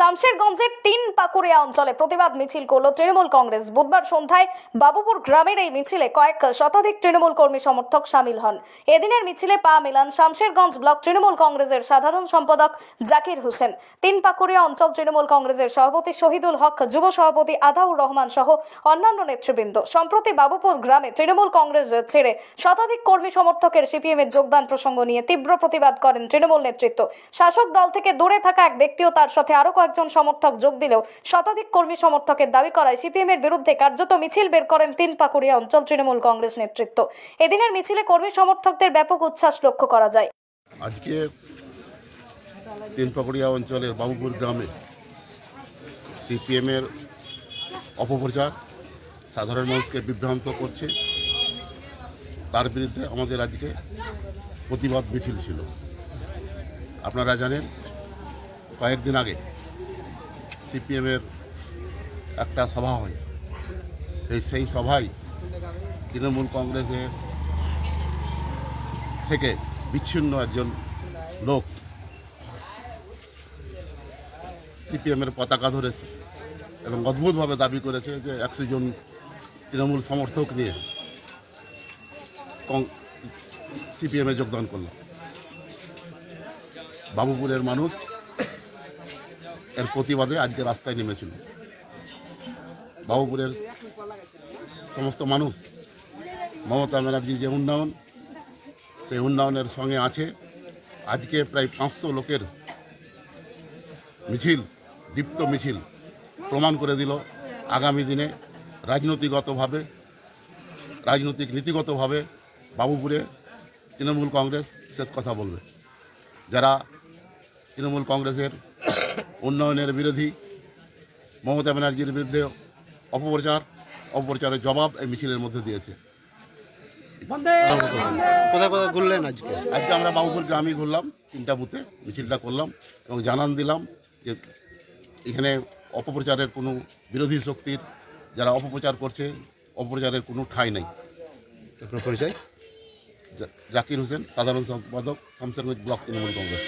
শামশেরগঞ্জের তিন পাকুড়িয়া অঞ্চলে প্রতিবাদ মিছিল করল তৃণমূল কংগ্রেস। বুধবার সন্ধ্যায় বাবুপুর গ্রামের এই মিছিলে কয়েক শতাধিক তৃণমূল কর্মী সমর্থক সামিল হন। এদিনের মিছিলে পা মেলান শামশেরগঞ্জ ব্লক তৃণমূল কংগ্রেসের সাধারণ সম্পাদক জাকির হোসেন। তিন পাকুড়িয়া অঞ্চল তৃণমূল কংগ্রেসের সভাপতি শহীদুল হক, যুব সভাপতি আদাউর রহমান সহ অন্যান্য নেতৃবৃন্দ। সম্প্রতি বাবুপুর গ্রামে তৃণমূল কংগ্রেস ছেড়ে শতাধিক কর্মী সমর্থকের সিপিএম এর যোগদান প্রসঙ্গ নিয়ে তীব্র প্রতিবাদ করেন তৃণমূল নেতৃত্ব। শাসক দল থেকে দূরে থাকা এক ব্যক্তিও তার সাথে আরও কয়েকজন সমর্থক যোগ দিলেও শতাধিক কর্মী সমর্থকের দাবি করায় সিপিএম এর বিরুদ্ধে কার্যত মিছিল বের করেন তিন পাকুড়িয়া অঞ্চল তৃণমূল কংগ্রেস নেতৃত্ব। এদিনের মিছিলে কর্মী সমর্থকদের ব্যাপক উচ্ছ্বাস লক্ষ্য করা যায়। আজকে তিন পাকুড়িয়া অঞ্চলের বাবুপুর গ্রামে সিপিএমের অপপ্রচার সাধারণ মানুষকে বিভ্রান্ত করছে। তার বিরুদ্ধে আমাদের আজকে প্রতিবাদ মিছিল ছিল। আপনারা জানেন, কয়েকদিন আগে সিপিএমের একটা সভা হয়। এই সেই সভায় তৃণমূল কংগ্রেসের থেকে বিচ্ছিন্ন একজন লোক সিপিএমের পতাকা ধরেছে এবং অদ্ভুতভাবে দাবি করেছে যে একশো জন তৃণমূল সমর্থক নিয়ে সিপিএমে যোগদান করল। বাবুপুরের মানুষ এর প্রতিবাদে আজকে রাস্তায় নেমেছিল। বাবুপুরের সমস্ত মানুষ, মমতা ব্যানার্জির যে উন্নয়ন, সেই উন্নয়নের সঙ্গে আছে। আজকে প্রায় পাঁচশো লোকের মিছিল, দীপ্ত মিছিল প্রমাণ করে দিল আগামী দিনে রাজনৈতিকগতভাবে, রাজনৈতিক নীতিগতভাবে বাবুপুরে তৃণমূল কংগ্রেস শেষ কথা বলবে। যারা তৃণমূল কংগ্রেসের উন্নয়নের বিরোধী মমতা ব্যানার্জির বিরুদ্ধে অপপ্রচার অপপ্রচারের জবাব এই মিছিলের মধ্যে দিয়েছে। কোথায় কোথায় ঘুরলেন আজকে? আজকে আমরা বাবুপুর গ্রামে ঘুরলাম তিনটা বুথে মিছিলটা করলাম এবং জানান দিলাম যে এখানে অপপ্রচারের কোনো বিরোধী শক্তির যারা অপপ্রচার করছে অপপ্রচারের কোনো ঠাঁই নেই। পরিচয়? জাকির হোসেন সাধারণ সম্পাদক শামসেরগঞ্জ ব্লক তৃণমূল কংগ্রেস।